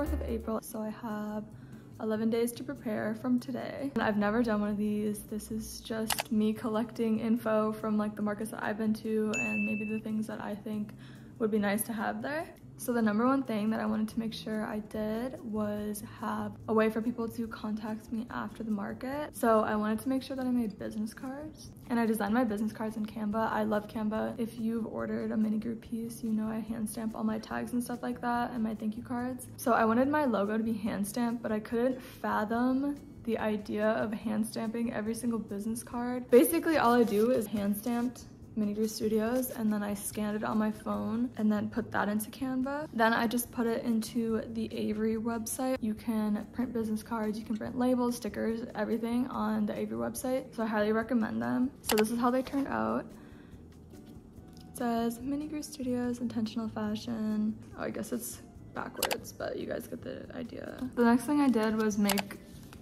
4th of April, so I have 11 days to prepare from today. And I've never done one of these. This is just me collecting info from like the markets that I've been to and maybe the things that I think would be nice to have there. So the number one thing that I wanted to make sure I did was have a way for people to contact me after the market. So I wanted to make sure that I made business cards and I designed my business cards in Canva. I love Canva. If you've ordered a Minigru piece, you know I hand stamp all my tags and stuff like that and my thank you cards. So I wanted my logo to be hand stamped, but I couldn't fathom the idea of hand stamping every single business card. Basically all I do is hand stamped Minigru Studios and then I scanned it on my phone and then put that into Canva. Then I just put it into the Avery website. You can print business cards, you can print labels, stickers, everything on the Avery website. So I highly recommend them. So this is how they turned out. It says Minigru Studios, intentional fashion. Oh, I guess it's backwards, but you guys get the idea. The next thing I did was make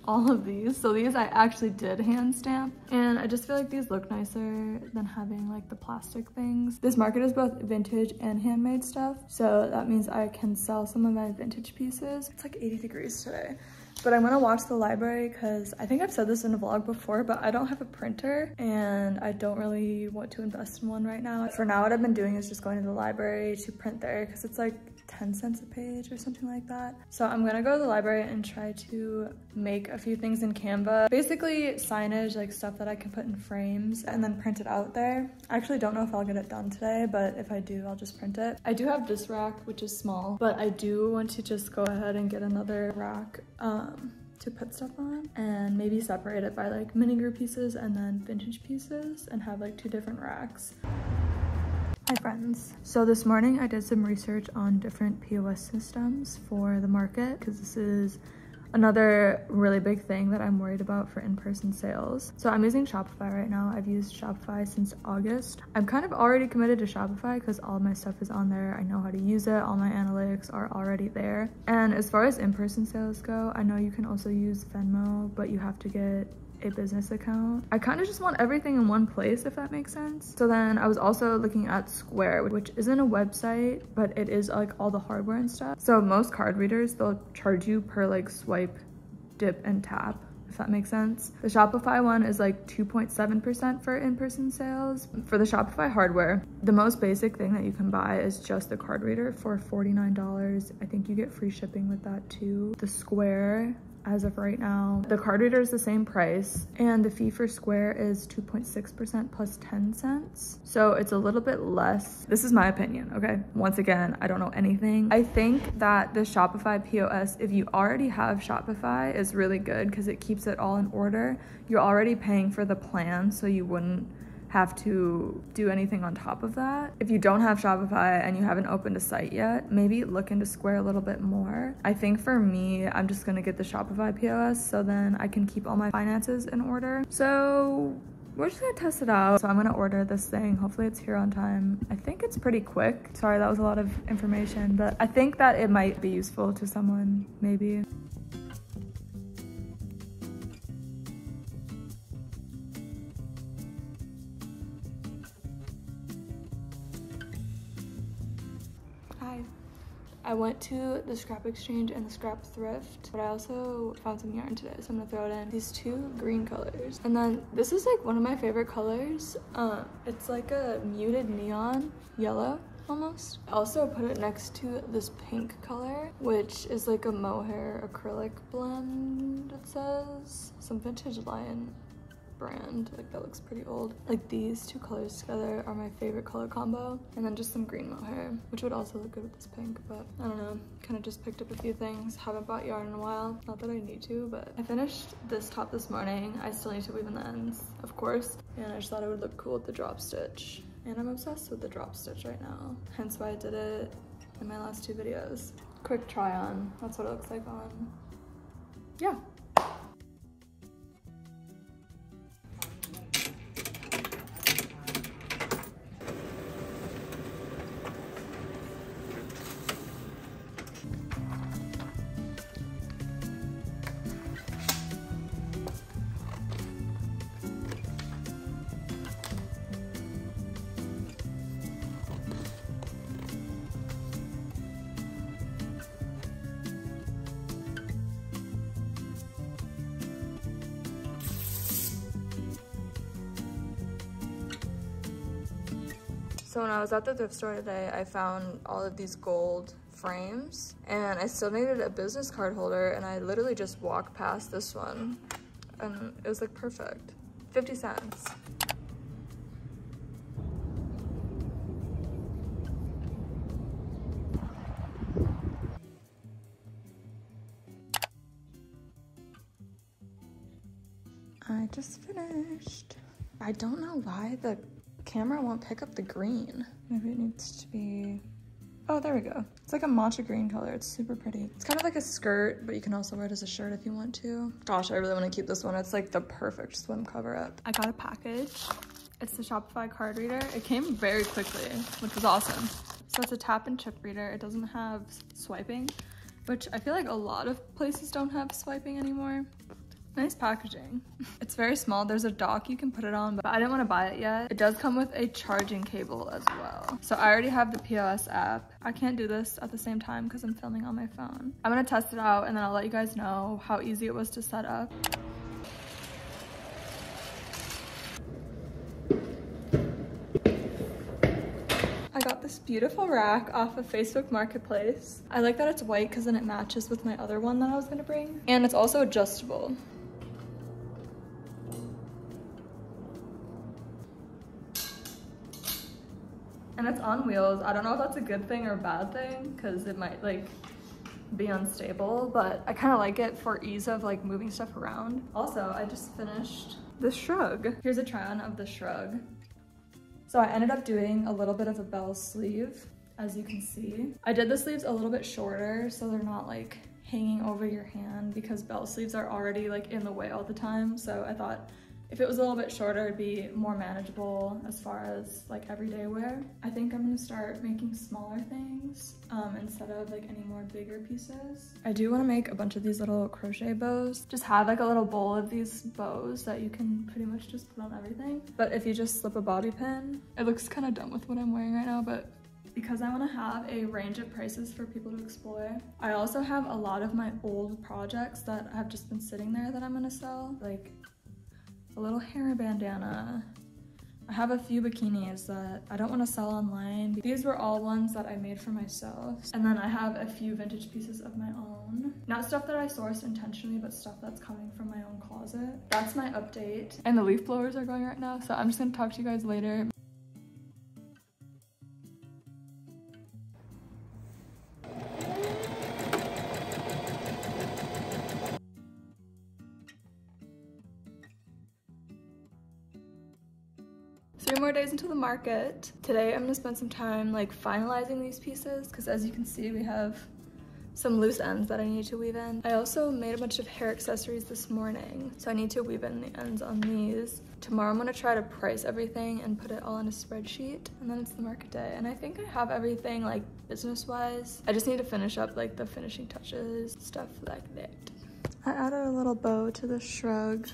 all of these. So these I actually did hand stamp and I just feel like these look nicer than having like the plastic things. This market is both vintage and handmade stuff. So that means I can sell some of my vintage pieces. It's like 80 degrees today. But I'm gonna watch the library because I think I've said this in a vlog before, but I don't have a printer and I don't really want to invest in one right now. For now, what I've been doing is just going to the library to print there because it's like 10 cents a page or something like that. So I'm gonna go to the library and try to make a few things in Canva. Basically signage, like stuff that I can put in frames and then print it out there. I actually don't know if I'll get it done today, but if I do, I'll just print it. I do have this rack, which is small, but I do want to just go ahead and get another rack um, to put stuff on and maybe separate it by like Minigru pieces and then vintage pieces and have like two different racks. Hi friends. So this morning I did some research on different POS systems for the market because this is another really big thing that I'm worried about for in-person sales. So I'm using Shopify right now. I've used Shopify since August. I'm kind of already committed to Shopify because all my stuff is on there. I know how to use it. All my analytics are already there. And as far as in-person sales go, I know you can also use Venmo, but you have to get a business account. I kind of just want everything in one place, if that makes sense. So then I was also looking at Square, which isn't a website, but it is like all the hardware and stuff. So most card readers, they'll charge you per like swipe, dip, and tap if that makes sense. The Shopify one is like 2.7% for in-person sales. For the Shopify hardware, the most basic thing that you can buy is just the card reader for $49. I think you get free shipping with that too. The Square as of right now. The card reader is the same price and the fee for Square is 2.6% plus 10 cents. So it's a little bit less. This is my opinion, okay? Once again, I don't know anything. I think that the Shopify POS, if you already have Shopify, is really good because it keeps it all in order. You're already paying for the plan, so you wouldn't have to do anything on top of that. If you don't have Shopify and you haven't opened a site yet, maybe look into Square a little bit more. I think for me, I'm just gonna get the Shopify POS so then I can keep all my finances in order. So we're just gonna test it out. So I'm gonna order this thing. Hopefully it's here on time. I think it's pretty quick. Sorry, that was a lot of information, but I think that it might be useful to someone, maybe. I went to the scrap exchange and the scrap thrift, but I also found some yarn today, so I'm gonna throw it in. These two green colors. And then this is like one of my favorite colors. Uh, it's like a muted neon yellow almost. I also put it next to this pink color, which is like a mohair acrylic blend, it says. Some vintage lion brand. Like that looks pretty old. Like these two colors together are my favorite color combo. And then just some green mohair, which would also look good with this pink, but I don't know. Kind of just picked up a few things. Haven't bought yarn in a while. Not that I need to, but I finished this top this morning. I still need to weave in the ends, of course. And I just thought it would look cool with the drop stitch. And I'm obsessed with the drop stitch right now. Hence why I did it in my last two videos. Quick try on. That's what it looks like on. Yeah. So when I was at the thrift store today, I found all of these gold frames and I still needed a business card holder and I literally just walked past this one and it was like perfect. 50 cents. I just finished. I don't know why the camera won't pick up the green. Maybe it needs to be, oh, there we go. It's like a matcha green color. It's super pretty. It's kind of like a skirt, but you can also wear it as a shirt if you want to. Gosh, I really want to keep this one. It's like the perfect swim cover up. I got a package. It's the Shopify card reader. It came very quickly, which was awesome. So it's a tap and chip reader. It doesn't have swiping, which I feel like a lot of places don't have swiping anymore. Nice packaging. It's very small. There's a dock you can put it on, but I didn't want to buy it yet. It does come with a charging cable as well. So I already have the POS app. I can't do this at the same time because I'm filming on my phone. I'm going to test it out and then I'll let you guys know how easy it was to set up. I got this beautiful rack off of Facebook Marketplace. I like that it's white because then it matches with my other one that I was gonna bring. And it's also adjustable. And it's on wheels. I don't know if that's a good thing or a bad thing because it might like be unstable, but I kind of like it for ease of like moving stuff around. Also, I just finished the shrug. Here's a try on of the shrug. So I ended up doing a little bit of a bell sleeve, as you can see. I did the sleeves a little bit shorter so they're not like hanging over your hand because bell sleeves are already like in the way all the time. So I thought if it was a little bit shorter, it'd be more manageable as far as like everyday wear. I think I'm gonna start making smaller things um, instead of like any more bigger pieces. I do wanna make a bunch of these little crochet bows. Just have like a little bowl of these bows that you can pretty much just put on everything. But if you just slip a bobby pin, it looks kind of dumb with what I'm wearing right now, but because I want to have a range of prices for people to explore. I also have a lot of my old projects that have just been sitting there that I'm going to sell. Like a little hair bandana. I have a few bikinis that I don't want to sell online. These were all ones that I made for myself. And then I have a few vintage pieces of my own. Not stuff that I sourced intentionally, but stuff that's coming from my own closet. That's my update. And the leaf blowers are going right now, so I'm just gonna talk to you guys later. Market. Today I'm gonna spend some time like finalizing these pieces because as you can see we have some loose ends that I need to weave in. I also made a bunch of hair accessories this morning, so I need to weave in the ends on these. Tomorrow I'm gonna try to price everything and put it all in a spreadsheet, and then it's the market day. And I think I have everything like business-wise. I just need to finish up like the finishing touches, stuff like that. I added a little bow to the shrug.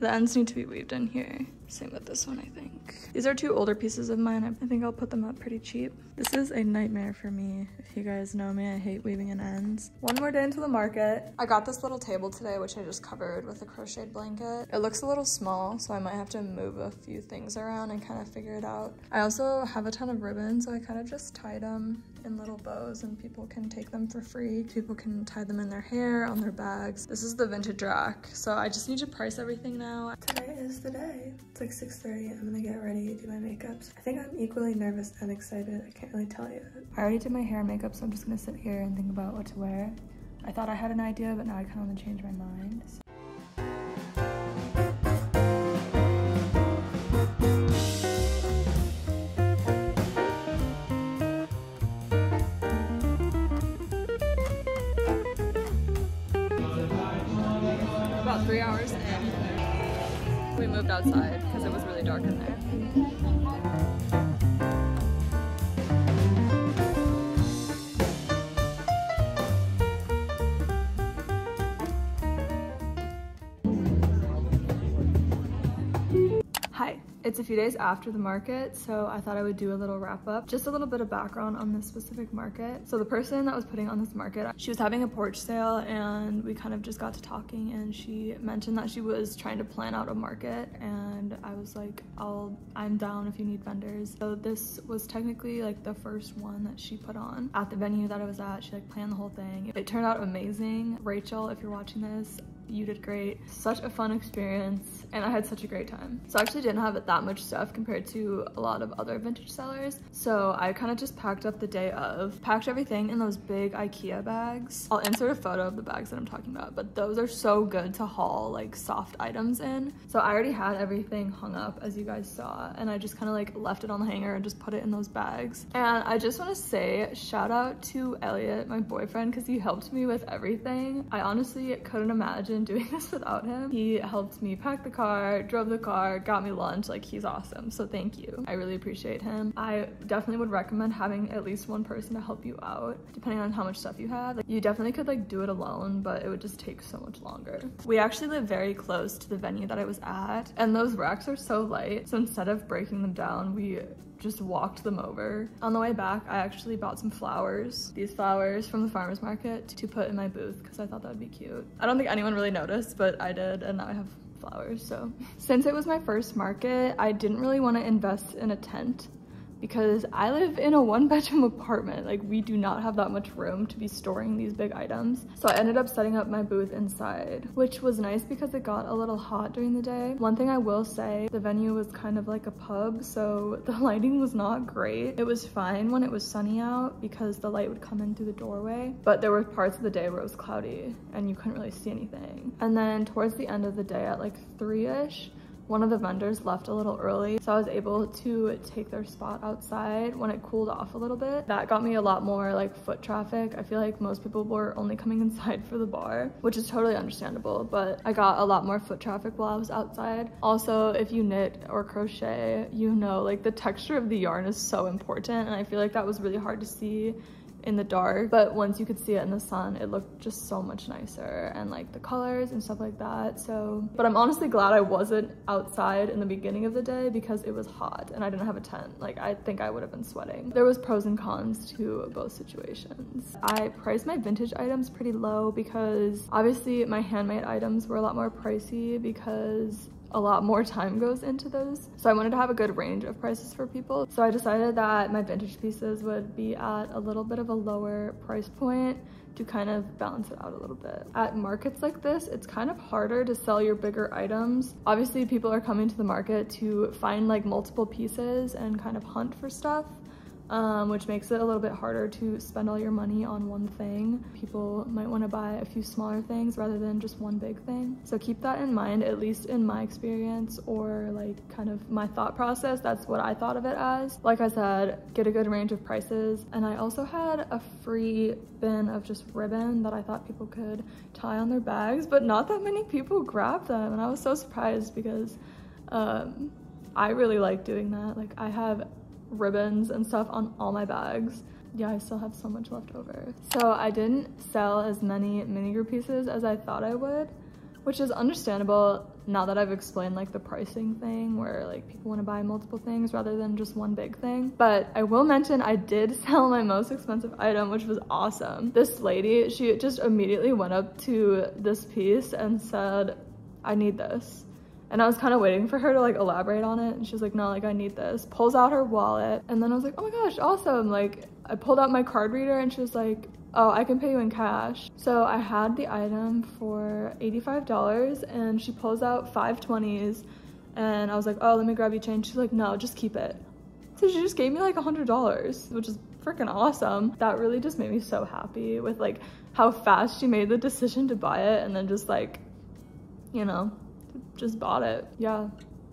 The ends need to be weaved in here. Same with this one, I think. These are two older pieces of mine. I think I'll put them up pretty cheap. This is a nightmare for me. If you guys know me, I hate weaving in ends. One more day into the market. I got this little table today, which I just covered with a crocheted blanket. It looks a little small, so I might have to move a few things around and kind of figure it out. I also have a ton of ribbons, so I kind of just tied them in little bows and people can take them for free. People can tie them in their hair, on their bags. This is the vintage rack, so I just need to price everything now. Today is the day. It's like 6.30. I'm gonna get ready, do my makeups. I think I'm equally nervous and excited. I can't really tell you. I already did my hair and makeup, so I'm just gonna sit here and think about what to wear. I thought I had an idea, but now I kind of want to change my mind. About three hours in. We moved outside It's a few days after the market, so I thought I would do a little wrap up. Just a little bit of background on this specific market. So the person that was putting on this market, she was having a porch sale and we kind of just got to talking and she mentioned that she was trying to plan out a market and I was like, I'll, I'm down if you need vendors. So this was technically like the first one that she put on at the venue that I was at. She like planned the whole thing. It turned out amazing. Rachel, if you're watching this, you did great. Such a fun experience and I had such a great time. So I actually didn't have that much stuff compared to a lot of other vintage sellers. So I kind of just packed up the day of, packed everything in those big Ikea bags. I'll insert a photo of the bags that I'm talking about, but those are so good to haul like soft items in. So I already had everything hung up as you guys saw and I just kind of like left it on the hanger and just put it in those bags. And I just want to say shout out to Elliot, my boyfriend, because he helped me with everything. I honestly couldn't imagine doing this without him. He helped me pack the car, drove the car, got me lunch. Like he's awesome. So thank you. I really appreciate him. I definitely would recommend having at least one person to help you out depending on how much stuff you have. Like, you definitely could like do it alone, but it would just take so much longer. We actually live very close to the venue that I was at and those racks are so light. So instead of breaking them down, we just walked them over. On the way back, I actually bought some flowers, these flowers from the farmer's market to put in my booth because I thought that'd be cute. I don't think anyone really noticed, but I did and now I have flowers, so. Since it was my first market, I didn't really want to invest in a tent because I live in a one bedroom apartment. Like we do not have that much room to be storing these big items. So I ended up setting up my booth inside, which was nice because it got a little hot during the day. One thing I will say, the venue was kind of like a pub, so the lighting was not great. It was fine when it was sunny out because the light would come in through the doorway, but there were parts of the day where it was cloudy and you couldn't really see anything. And then towards the end of the day at like three-ish, one of the vendors left a little early, so I was able to take their spot outside when it cooled off a little bit. That got me a lot more like foot traffic. I feel like most people were only coming inside for the bar, which is totally understandable, but I got a lot more foot traffic while I was outside. Also, if you knit or crochet, you know like the texture of the yarn is so important and I feel like that was really hard to see in the dark but once you could see it in the sun it looked just so much nicer and like the colors and stuff like that. So but i'm honestly glad i wasn't outside in the beginning of the day because it was hot and i didn't have a tent. Like i think i would have been sweating. There was pros and cons to both situations. I priced my vintage items pretty low because obviously my handmade items were a lot more pricey because a lot more time goes into those. So I wanted to have a good range of prices for people. So I decided that my vintage pieces would be at a little bit of a lower price point to kind of balance it out a little bit. At markets like this, it's kind of harder to sell your bigger items. Obviously, people are coming to the market to find like multiple pieces and kind of hunt for stuff um, which makes it a little bit harder to spend all your money on one thing. People might want to buy a few smaller things rather than just one big thing. So keep that in mind, at least in my experience or like kind of my thought process. That's what I thought of it as. Like I said, get a good range of prices. And I also had a free bin of just ribbon that I thought people could tie on their bags, but not that many people grabbed them. And I was so surprised because um, I really like doing that. Like I have ribbons and stuff on all my bags. Yeah, I still have so much left over. So I didn't sell as many Minigru pieces as I thought I would, which is understandable now that I've explained like the pricing thing where like people want to buy multiple things rather than just one big thing. But I will mention I did sell my most expensive item, which was awesome. This lady, she just immediately went up to this piece and said, I need this. And I was kind of waiting for her to like elaborate on it. And she was like, no, like I need this. Pulls out her wallet. And then I was like, oh my gosh, awesome. Like I pulled out my card reader and she was like, oh, I can pay you in cash. So I had the item for $85 and she pulls out 520s and I was like, oh, let me grab you change. She's like, no, just keep it. So she just gave me like a $100, which is freaking awesome. That really just made me so happy with like how fast she made the decision to buy it and then just like, you know, just bought it. Yeah,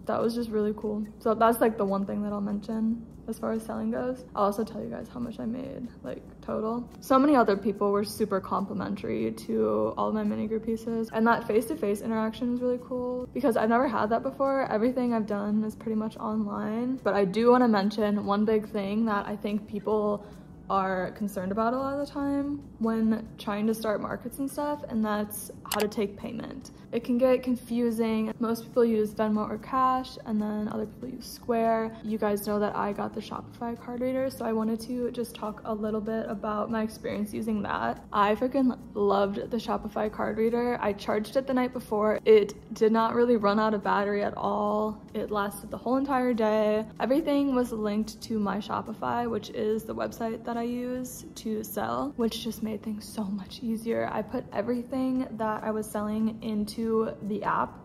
that was just really cool. So that's like the one thing that I'll mention as far as selling goes. I'll also tell you guys how much I made, like total. So many other people were super complimentary to all my Minigru pieces. And that face-to-face -face interaction was really cool because I've never had that before. Everything I've done is pretty much online. But I do want to mention one big thing that I think people are concerned about a lot of the time when trying to start markets and stuff, and that's how to take payment. It can get confusing. Most people use Venmo or Cash and then other people use Square. You guys know that I got the Shopify card reader, so I wanted to just talk a little bit about my experience using that. I freaking loved the Shopify card reader. I charged it the night before. It did not really run out of battery at all. It lasted the whole entire day. Everything was linked to my Shopify, which is the website that I use to sell, which just made things so much easier. I put everything that I was selling into the app.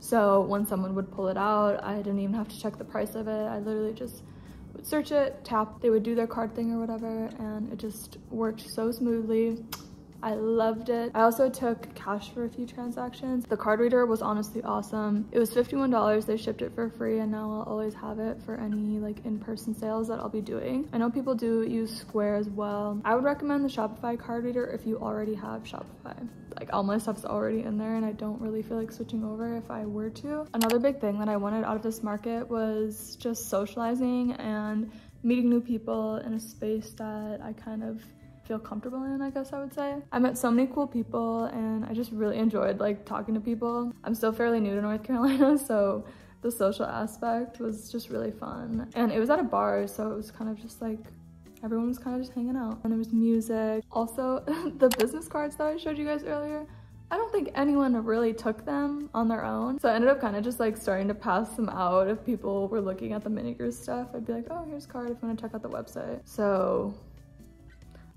So when someone would pull it out, I didn't even have to check the price of it. I literally just would search it, tap, they would do their card thing or whatever, and it just worked so smoothly. I loved it. I also took cash for a few transactions. The card reader was honestly awesome. It was $51. They shipped it for free and now I'll always have it for any like in-person sales that I'll be doing. I know people do use Square as well. I would recommend the Shopify card reader if you already have Shopify. Like all my stuff's already in there and I don't really feel like switching over if I were to. Another big thing that I wanted out of this market was just socializing and meeting new people in a space that I kind of feel comfortable in, I guess I would say. I met so many cool people and I just really enjoyed like talking to people. I'm still fairly new to North Carolina, so the social aspect was just really fun. And it was at a bar, so it was kind of just like everyone was kind of just hanging out and there was music. Also, the business cards that I showed you guys earlier, I don't think anyone really took them on their own. So I ended up kind of just like starting to pass them out if people were looking at the Minigru stuff. I'd be like, oh, here's a card if you want to check out the website. So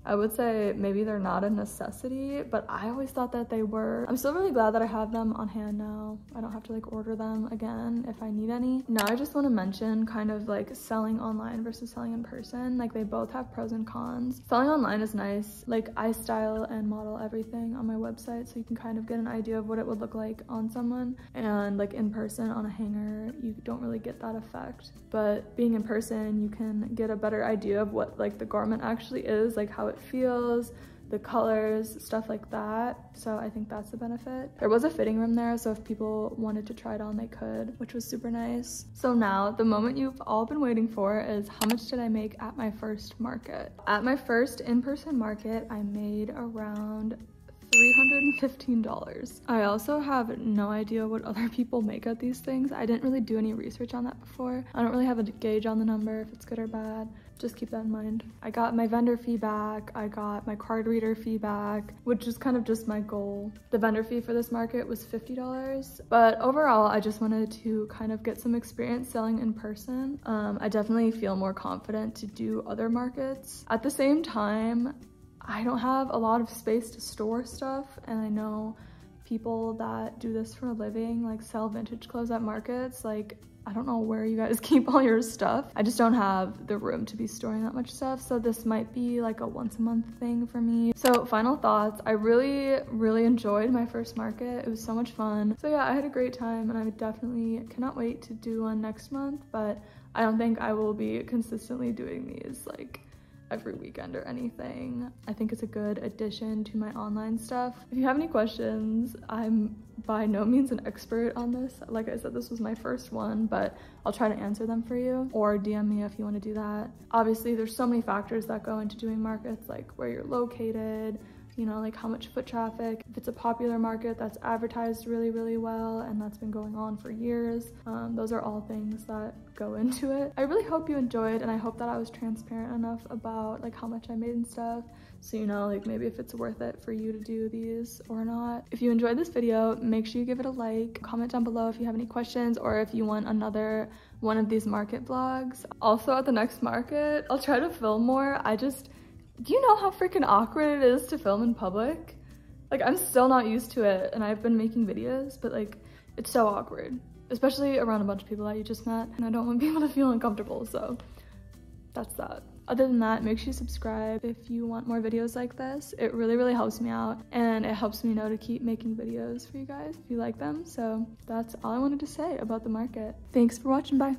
I would say maybe they're not a necessity, but I always thought that they were. I'm still really glad that I have them on hand now. I don't have to like order them again if I need any. Now I just want to mention kind of like selling online versus selling in person. Like they both have pros and cons. Selling online is nice. Like I style and model everything on my website so you can kind of get an idea of what it would look like on someone. And like in person on a hanger, you don't really get that effect. But being in person, you can get a better idea of what like the garment actually is, like how it it feels, the colors, stuff like that. So I think that's a benefit. There was a fitting room there, so if people wanted to try it on, they could, which was super nice. So now the moment you've all been waiting for is how much did I make at my first market? At my first in-person market, I made around $315. I also have no idea what other people make at these things. I didn't really do any research on that before. I don't really have a gauge on the number if it's good or bad just keep that in mind. I got my vendor feedback, I got my card reader feedback, which is kind of just my goal. The vendor fee for this market was $50, but overall, I just wanted to kind of get some experience selling in person. Um, I definitely feel more confident to do other markets. At the same time, I don't have a lot of space to store stuff, and I know people that do this for a living, like sell vintage clothes at markets, like I don't know where you guys keep all your stuff. I just don't have the room to be storing that much stuff. So this might be like a once a month thing for me. So final thoughts. I really, really enjoyed my first market. It was so much fun. So yeah, I had a great time and I definitely cannot wait to do one next month, but I don't think I will be consistently doing these like every weekend or anything. I think it's a good addition to my online stuff. If you have any questions, I'm by no means an expert on this. Like I said, this was my first one, but I'll try to answer them for you or DM me if you want to do that. Obviously, there's so many factors that go into doing markets, like where you're located, you know, like how much foot traffic. If it's a popular market that's advertised really, really well and that's been going on for years, um, those are all things that go into it. I really hope you enjoyed and I hope that I was transparent enough about like how much I made and stuff so you know like maybe if it's worth it for you to do these or not. If you enjoyed this video, make sure you give it a like, comment down below if you have any questions or if you want another one of these market vlogs. Also at the next market, I'll try to film more. I just do you know how freaking awkward it is to film in public? Like, I'm still not used to it, and I've been making videos, but like, it's so awkward, especially around a bunch of people that you just met, and I don't want people to feel uncomfortable, so that's that. Other than that, make sure you subscribe if you want more videos like this. It really, really helps me out, and it helps me know to keep making videos for you guys if you like them. So that's all I wanted to say about the market. Thanks for watching, bye.